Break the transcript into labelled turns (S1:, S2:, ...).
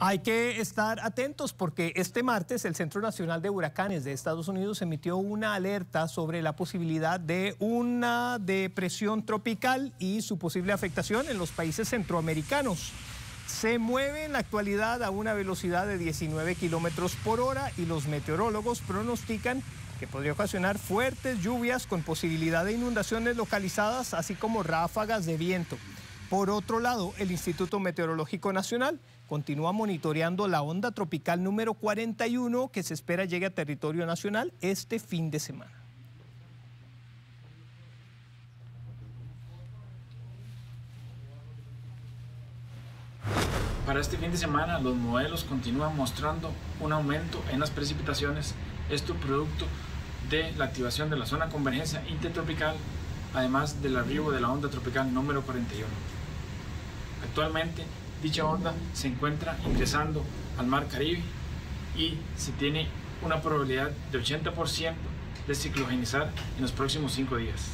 S1: Hay que estar atentos porque este martes el Centro Nacional de Huracanes de Estados Unidos emitió una alerta sobre la posibilidad de una depresión tropical y su posible afectación en los países centroamericanos. Se mueve en la actualidad a una velocidad de 19 kilómetros por hora y los meteorólogos pronostican que podría ocasionar fuertes lluvias con posibilidad de inundaciones localizadas, así como ráfagas de viento. Por otro lado, el Instituto Meteorológico Nacional continúa monitoreando la onda tropical número 41 que se espera llegue a territorio nacional este fin de semana.
S2: Para este fin de semana los modelos continúan mostrando un aumento en las precipitaciones, esto producto de la activación de la zona convergencia intertropical, además del arribo de la onda tropical número 41. Actualmente dicha onda se encuentra ingresando al mar Caribe y se tiene una probabilidad de 80% de ciclogenizar en los próximos cinco días.